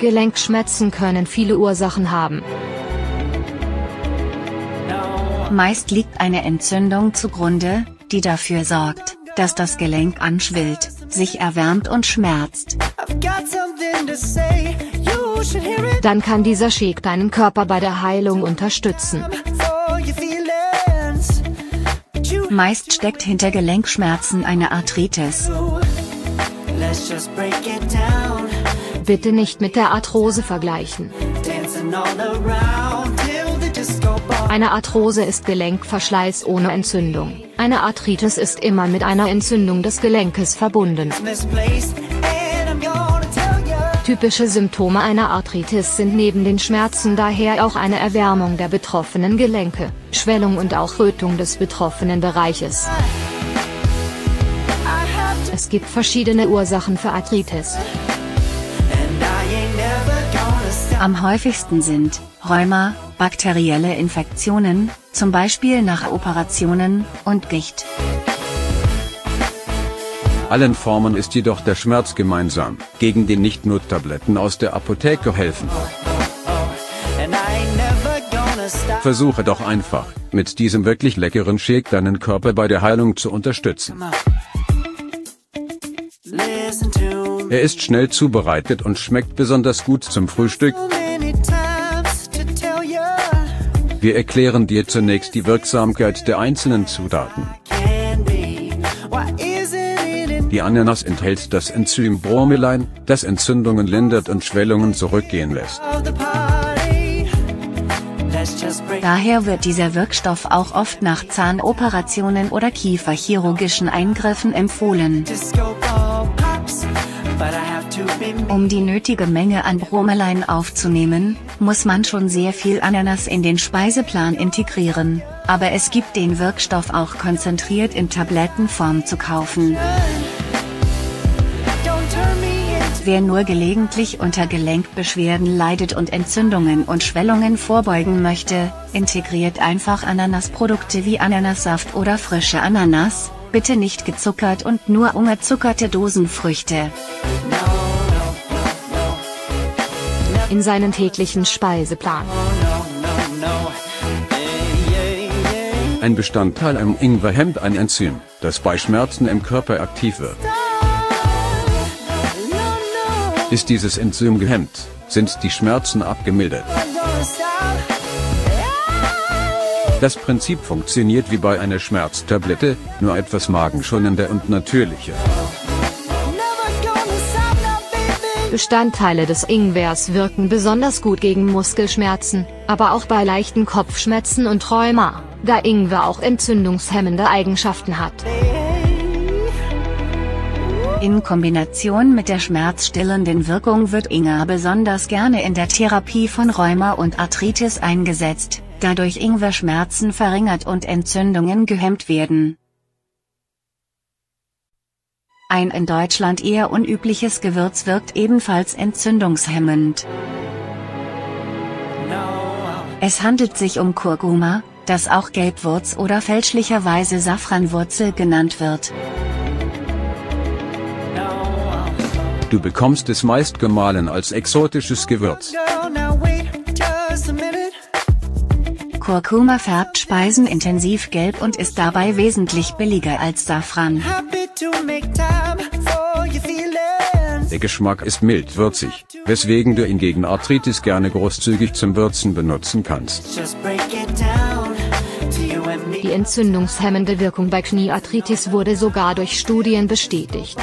Gelenkschmerzen können viele Ursachen haben. Meist liegt eine Entzündung zugrunde, die dafür sorgt, dass das Gelenk anschwillt, sich erwärmt und schmerzt. Dann kann dieser Shake deinen Körper bei der Heilung unterstützen. Meist steckt hinter Gelenkschmerzen eine Arthritis. Bitte nicht mit der Arthrose vergleichen. Eine Arthrose ist Gelenkverschleiß ohne Entzündung. Eine Arthritis ist immer mit einer Entzündung des Gelenkes verbunden. Typische Symptome einer Arthritis sind neben den Schmerzen daher auch eine Erwärmung der betroffenen Gelenke, Schwellung und auch Rötung des betroffenen Bereiches. Es gibt verschiedene Ursachen für Arthritis. Am häufigsten sind Rheuma, bakterielle Infektionen, zum Beispiel nach Operationen, und Gicht. Allen Formen ist jedoch der Schmerz gemeinsam, gegen den nicht nur Tabletten aus der Apotheke helfen. Versuche doch einfach, mit diesem wirklich leckeren Shake deinen Körper bei der Heilung zu unterstützen. Er ist schnell zubereitet und schmeckt besonders gut zum Frühstück. Wir erklären dir zunächst die Wirksamkeit der einzelnen Zutaten. Die Ananas enthält das Enzym Bromelain, das Entzündungen lindert und Schwellungen zurückgehen lässt. Daher wird dieser Wirkstoff auch oft nach Zahnoperationen oder kieferchirurgischen Eingriffen empfohlen. Um die nötige Menge an Bromelain aufzunehmen, muss man schon sehr viel Ananas in den Speiseplan integrieren, aber es gibt den Wirkstoff auch konzentriert in Tablettenform zu kaufen. Wer nur gelegentlich unter Gelenkbeschwerden leidet und Entzündungen und Schwellungen vorbeugen möchte, integriert einfach Ananasprodukte wie Ananassaft oder frische Ananas, bitte nicht gezuckert und nur ungezuckerte Dosenfrüchte. In seinen täglichen Speiseplan. Ein Bestandteil im Ingwer hemmt ein Enzym, das bei Schmerzen im Körper aktiv wird. Ist dieses Enzym gehemmt, sind die Schmerzen abgemildert. Das Prinzip funktioniert wie bei einer Schmerztablette, nur etwas magenschonender und natürlicher. Bestandteile des Ingwers wirken besonders gut gegen Muskelschmerzen, aber auch bei leichten Kopfschmerzen und Rheuma, da Ingwer auch entzündungshemmende Eigenschaften hat. In Kombination mit der schmerzstillenden Wirkung wird Ingwer besonders gerne in der Therapie von Rheuma und Arthritis eingesetzt, da durch Ingwer Schmerzen verringert und Entzündungen gehemmt werden. Ein in Deutschland eher unübliches Gewürz wirkt ebenfalls entzündungshemmend. Es handelt sich um Kurkuma, das auch Gelbwurz oder fälschlicherweise Safranwurzel genannt wird. Du bekommst es meist gemahlen als exotisches Gewürz. Kurkuma färbt Speisen intensiv gelb und ist dabei wesentlich billiger als Safran. Der Geschmack ist mild würzig, weswegen du ihn gegen Arthritis gerne großzügig zum Würzen benutzen kannst. Die entzündungshemmende Wirkung bei Kniearthritis wurde sogar durch Studien bestätigt.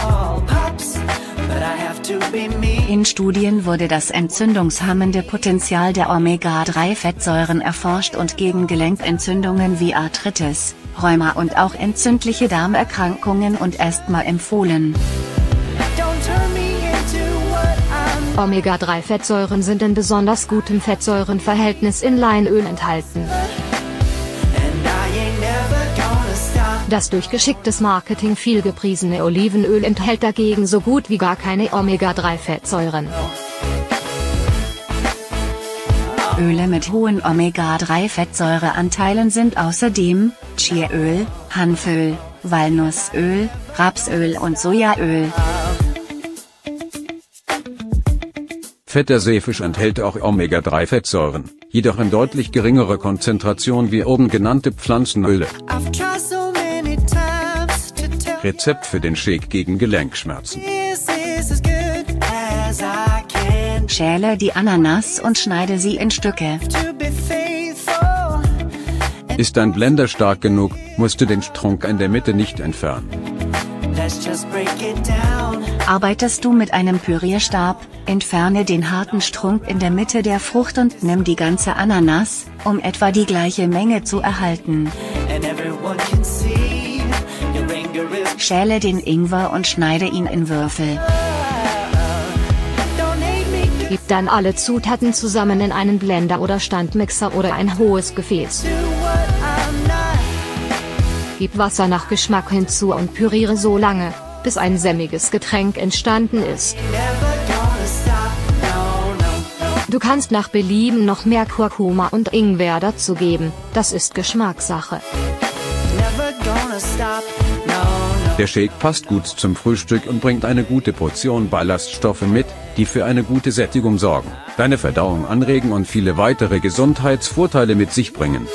In Studien wurde das entzündungshemmende Potenzial der Omega-3-Fettsäuren erforscht und gegen Gelenkentzündungen wie Arthritis, Rheuma und auch entzündliche Darmerkrankungen und Asthma empfohlen. Omega-3-Fettsäuren sind in besonders gutem Fettsäurenverhältnis in Leinöl enthalten. Das durch geschicktes Marketing viel gepriesene Olivenöl enthält dagegen so gut wie gar keine Omega-3-Fettsäuren. Öle mit hohen Omega-3-Fettsäureanteilen sind außerdem Chiaöl, Hanföl, Walnussöl, Rapsöl und Sojaöl. Fett der Seefisch enthält auch Omega-3-Fettsäuren, jedoch in deutlich geringerer Konzentration wie oben genannte Pflanzenöle. Rezept für den Shake gegen Gelenkschmerzen. Schäle die Ananas und schneide sie in Stücke. Ist dein Blender stark genug, musst du den Strunk in der Mitte nicht entfernen. Arbeitest du mit einem Pürierstab, entferne den harten Strunk in der Mitte der Frucht und nimm die ganze Ananas, um etwa die gleiche Menge zu erhalten. Schäle den Ingwer und schneide ihn in Würfel. Gib dann alle Zutaten zusammen in einen Blender oder Standmixer oder ein hohes Gefäß. Gib Wasser nach Geschmack hinzu und püriere so lange, bis ein sämmiges Getränk entstanden ist. Never gonna stop. Du kannst nach Belieben noch mehr Kurkuma und Ingwer dazugeben, das ist Geschmackssache. Der Shake passt gut zum Frühstück und bringt eine gute Portion Ballaststoffe mit, die für eine gute Sättigung sorgen, deine Verdauung anregen und viele weitere Gesundheitsvorteile mit sich bringen.